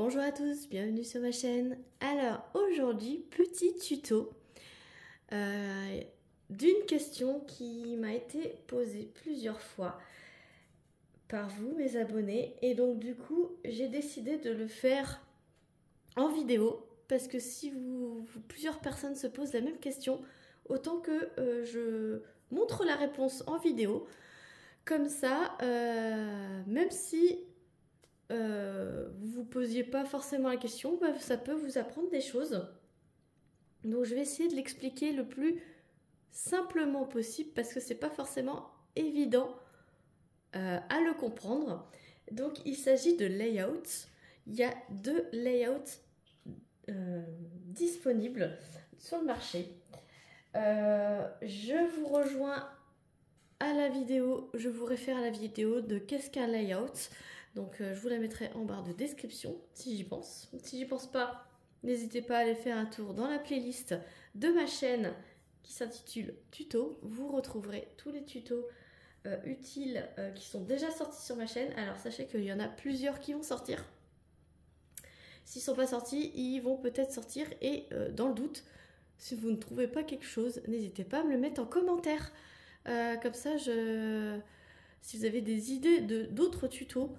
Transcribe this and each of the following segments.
Bonjour à tous, bienvenue sur ma chaîne. Alors aujourd'hui, petit tuto euh, d'une question qui m'a été posée plusieurs fois par vous, mes abonnés. Et donc du coup, j'ai décidé de le faire en vidéo parce que si vous, plusieurs personnes se posent la même question, autant que euh, je montre la réponse en vidéo. Comme ça, euh, même si euh, vous vous posiez pas forcément la question, bah, ça peut vous apprendre des choses. Donc je vais essayer de l'expliquer le plus simplement possible parce que c'est pas forcément évident euh, à le comprendre. Donc il s'agit de layout. Il y a deux layouts euh, disponibles sur le marché. je vous rejoins à la vidéo, je vous réfère à la vidéo de qu'est-ce qu'un layout. Donc euh, je vous la mettrai en barre de description si j'y pense. Si j'y pense pas, n'hésitez pas à aller faire un tour dans la playlist de ma chaîne qui s'intitule Tuto. Vous retrouverez tous les tutos euh, utiles euh, qui sont déjà sortis sur ma chaîne. Alors sachez qu'il y en a plusieurs qui vont sortir. S'ils ne sont pas sortis, ils vont peut-être sortir et dans le doute, si vous ne trouvez pas quelque chose, n'hésitez pas à me le mettre en commentaire. Comme ça, je... si vous avez des idées d'autres tutos,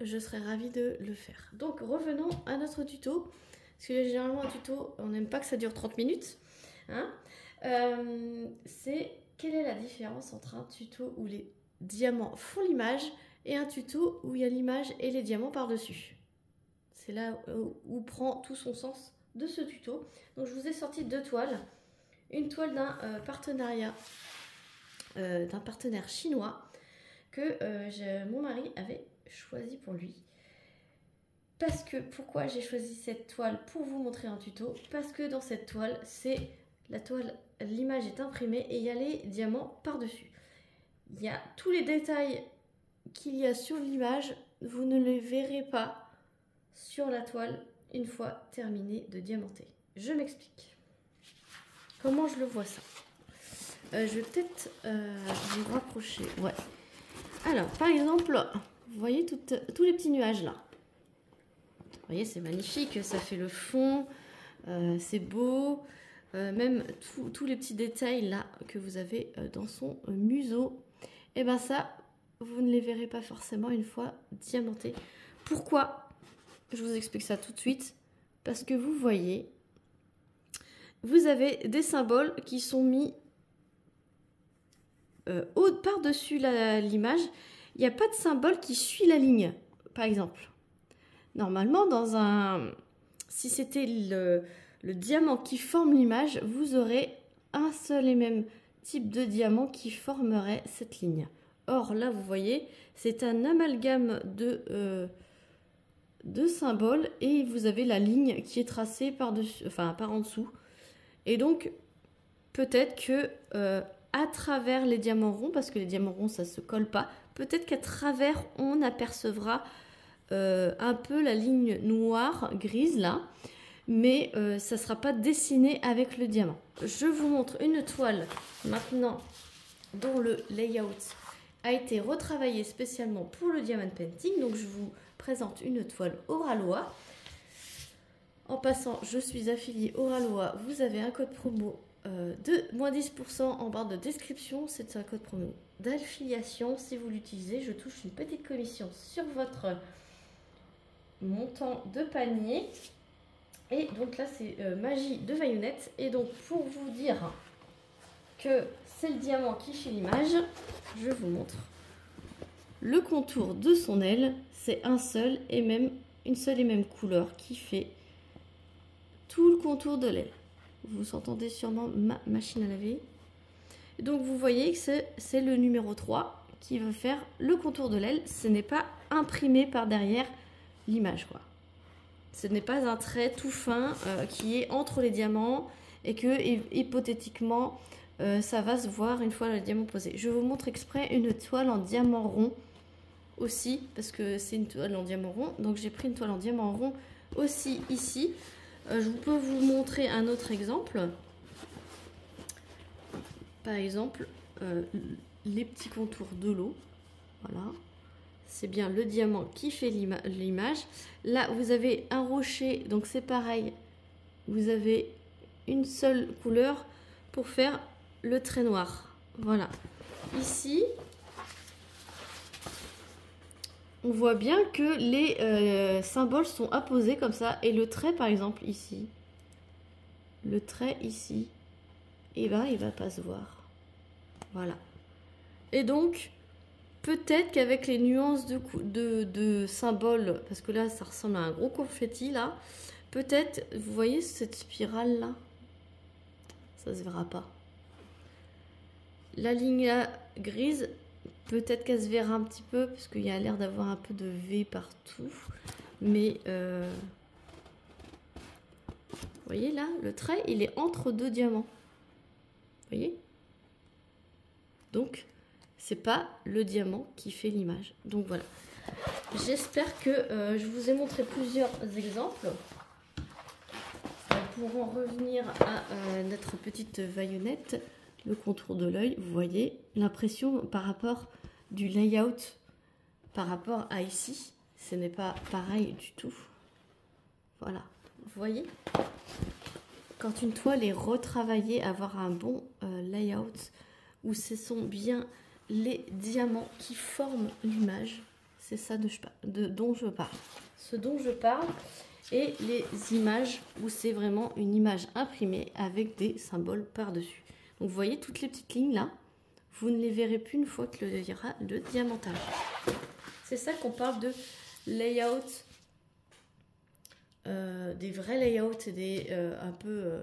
je serais ravie de le faire. Donc revenons à notre tuto. Parce que généralement un tuto, on n'aime pas que ça dure 30 minutes. Hein euh, c'est quelle est la différence entre un tuto où les diamants font l'image et un tuto où il y a l'image et les diamants par-dessus? C'est là où, prend tout son sens de ce tuto. Donc je vous ai sorti deux toiles. Une toile d'un euh, partenariat, euh, d'un partenaire chinois que mon mari avait choisi pour lui. Parce que, pourquoi j'ai choisi cette toile pour vous montrer un tuto? Parce que dans cette toile, c'est la toile, l'image est imprimée et il y a les diamants par-dessus. Il y a tous les détails qu'il y a sur l'image, vous ne les verrez pas sur la toile une fois terminé de diamanter. Je m'explique. Comment je le vois ça? Euh, Je vais peut-être euh, vous rapprocher. Ouais. Alors, par exemple, vous voyez tous les petits nuages là Vous voyez, c'est magnifique, ça fait le fond, euh, c'est beau. Euh, même tous les petits détails là que vous avez dans son museau, et eh ben ça, vous ne les verrez pas forcément une fois diamantés. Pourquoi? Je vous explique ça tout de suite. Parce que vous voyez, vous avez des symboles qui sont mis par-dessus l'image il n'y a pas de symbole qui suit la ligne, par exemple. Normalement, dans un, si c'était le, diamant qui forme l'image, vous aurez un seul et même type de diamant qui formerait cette ligne. Or, là, vous voyez, c'est un amalgame de, euh, symboles et vous avez la ligne qui est tracée par, dessus, enfin, par en dessous. Et donc, peut-être que euh, à travers les diamants ronds, parce que les diamants ronds, ça se colle pas, peut-être qu'à travers, on apercevra euh, un peu la ligne noire, grise là, mais euh, ça ne sera pas dessiné avec le diamant. Je vous montre une toile maintenant dont le layout a été retravaillé spécialement pour le diamond painting. Donc je vous présente une toile Oralois. En passant, je suis affiliée Oralois. Vous avez un code promo euh, de moins 10% en barre de description. C'est un code promo d'affiliation. Si vous l'utilisez, je touche une petite commission sur votre montant de panier. Et donc là, c'est euh, Magie de Vaillonnette. Et donc, pour vous dire que c'est le diamant qui fait l'image, je vous montre le contour de son aile. C'est un seul une seule et même couleur qui fait tout le contour de l'aile. Vous entendez sûrement ma machine à laver. Donc vous voyez que c'est le numéro 3 qui va faire le contour de l'aile. Ce n'est pas imprimé par derrière l'image. Ce n'est pas un trait tout fin euh, qui est entre les diamants et que hypothétiquement euh, ça va se voir une fois le diamant posé. Je vous montre exprès une toile en diamant rond aussi parce que c'est une toile en diamant rond. Donc j'ai pris une toile en diamant rond aussi ici. Euh, je peux vous montrer un autre exemple. Par exemple, euh, les petits contours de l'eau. Voilà. c'est bien le diamant qui fait l'image. Là, vous avez un rocher, donc c'est pareil. Vous avez une seule couleur pour faire le trait noir. Voilà. Ici, on voit bien que les euh, symboles sont apposés comme ça. Et le trait, par exemple, ici, le trait ici, et eh ben, il va pas se voir. Voilà. Et donc, peut-être qu'avec les nuances de, de, de, symboles, parce que là, ça ressemble à un gros confetti, là, peut-être, vous voyez cette spirale-là? Ça se verra pas. La ligne grise, peut-être qu'elle se verra un petit peu, parce qu'il y a l'air d'avoir un peu de V partout. Mais, euh, vous voyez là, le trait, il est entre deux diamants. Vous voyez? Donc, c'est pas le diamant qui fait l'image. Donc voilà. J'espère que euh, je vous ai montré plusieurs exemples. Euh, pour en revenir à notre petite vaillonnette, le contour de l'œil, vous voyez l'impression par rapport du layout par rapport à ici, ce n'est pas pareil du tout. Voilà, vous voyez? Quand une toile est retravaillée, avoir un bon euh, layout où ce sont bien les diamants qui forment l'image, c'est ça de, dont je parle. Ce dont je parle et les images où c'est vraiment une image imprimée avec des symboles par-dessus. Vous voyez toutes les petites lignes là, vous ne les verrez plus une fois que le diamantage. C'est ça qu'on parle de layout, euh, des vrais layouts et des euh, un peu euh,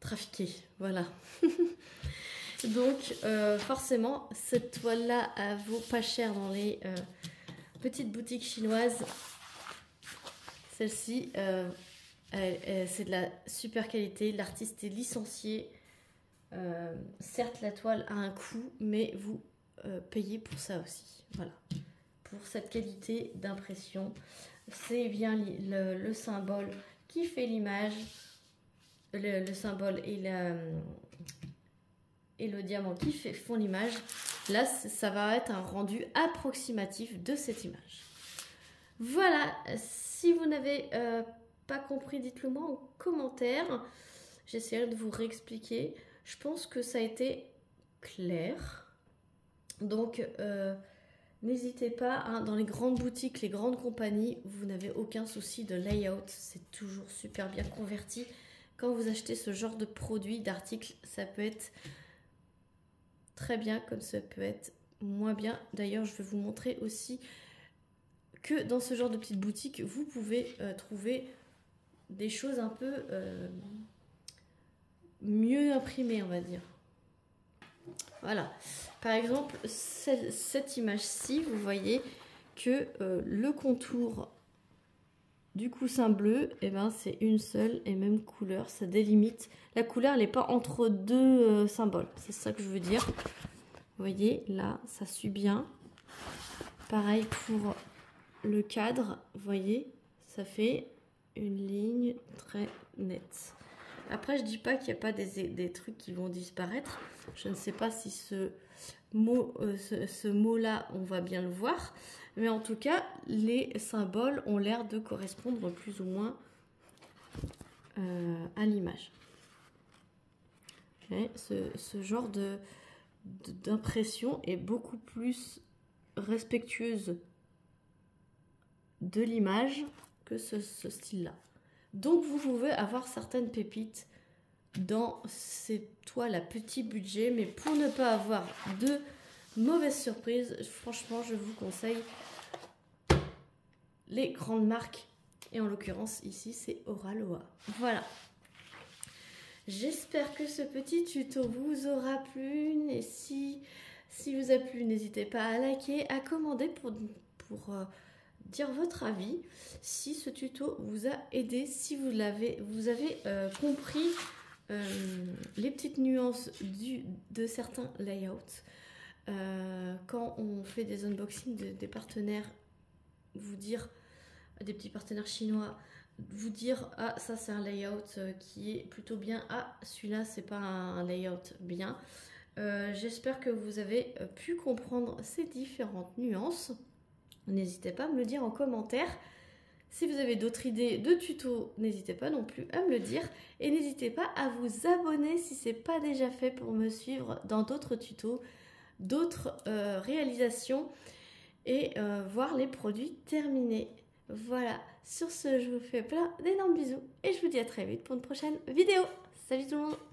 trafiqués. Voilà. Donc forcément, cette toile-là vaut pas cher dans les petites boutiques chinoises. Celle-ci, c'est de la super qualité. L'artiste est licencié. Euh, certes, la toile a un coût, mais vous euh, payez pour ça aussi. Voilà. Pour cette qualité d'impression, c'est bien le, symbole qui fait l'image, le, symbole et, le diamant qui fait, font l'image. Là, ça va être un rendu approximatif de cette image. Voilà, si vous n'avez euh, pas compris, dites-le moi en commentaire. J'essaierai de vous réexpliquer. Je pense que ça a été clair. Donc, euh, n'hésitez pas, hein, dans les grandes boutiques, les grandes compagnies, vous n'avez aucun souci de layout. C'est toujours super bien converti. Quand vous achetez ce genre de produit, d'article, ça peut être très bien comme ça peut être moins bien. D'ailleurs, je vais vous montrer aussi que dans ce genre de petite boutique, vous pouvez euh, trouver des choses un peu... Euh, mieux imprimé, on va dire. Voilà. Par exemple, cette, image-ci, vous voyez que euh, le contour du coussin bleu, eh ben, c'est une seule et même couleur. Ça délimite. La couleur, elle n'est pas entre deux euh, symboles. C'est ça que je veux dire. Vous voyez, là, ça suit bien. Pareil pour le cadre. Vous voyez, ça fait une ligne très nette. Après, je dis pas qu'il n'y a pas des, trucs qui vont disparaître. Je ne sais pas si ce mot, euh, ce, mot-là, on va bien le voir. Mais en tout cas, les symboles ont l'air de correspondre plus ou moins euh, à l'image. Ce, genre de d'impression est beaucoup plus respectueuse de l'image que ce style-là. Donc vous pouvez avoir certaines pépites dans ces toiles à petit budget, mais pour ne pas avoir de mauvaises surprises, franchement je vous conseille les grandes marques. Et en l'occurrence ici c'est Oraloa. Voilà. J'espère que ce petit tuto vous aura plu. Et si, si vous a plu, n'hésitez pas à liker, à commander pour, euh, dire votre avis, si ce tuto vous a aidé, si vous l'avez, vous avez euh, compris euh, les petites nuances du, de certains layouts. Euh, quand on fait des unboxings des partenaires, vous dire, des petits partenaires chinois, vous dire ah ça c'est un layout qui est plutôt bien, ah celui-là c'est pas un layout bien. J'espère que vous avez pu comprendre ces différentes nuances. N'hésitez pas à me le dire en commentaire. Si vous avez d'autres idées de tutos, n'hésitez pas non plus à me le dire. Et n'hésitez pas à vous abonner si ce n'est pas déjà fait pour me suivre dans d'autres tutos, d'autres euh, réalisations et euh, voir les produits terminés. Voilà, sur ce, je vous fais plein d'énormes bisous et je vous dis à très vite pour une prochaine vidéo. Salut tout le monde